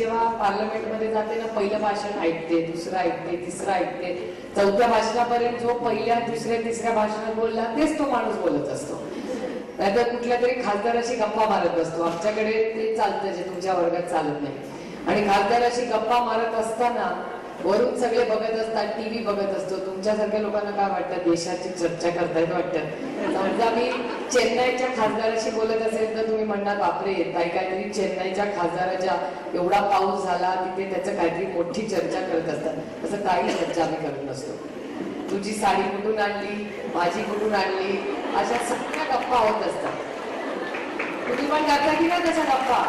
जेव्हा पार्लमेंटमध्ये जाते ना पहिलं भाषण ऐकते दुसरं ऐकते तिसरं ऐकते. चौथ्या भाषणापर्यंत जो पहिल्या दुसऱ्या तिसऱ्या भाषणात बोलला तेच तो माणूस बोलत असतो. नाहीतर कुठल्या तरी खासदाराशी गप्पा मारत असतो. आमच्याकडे ते चालतं जे तुमच्या वर्गात चालत नाही. आणि खासदाराशी गप्पा मारत असताना वरून सगळे बघत असतात टीव्ही बघत असतो. तुमच्यासारख्या लोकांना काय वाटतं? देशाची चर्चा करतायत वाटतं. समजा मी चेन्नईच्या खासदाराशी बोलत असेल तर तुम्ही म्हणणार बापरे ताई काहीतरी चेन्नईच्या खासदाराच्या एवढा पाऊस झाला तिथे त्याचं काहीतरी मोठी चर्चा करत असतात. असं काही चर्चा आम्ही करत नसतो. तुझी साडी कुठून आणली? माझी कुठून आणली? अशा सगळ्या गप्पा होत असतात. तुम्ही पण करता की ना त्याचा गप्पा?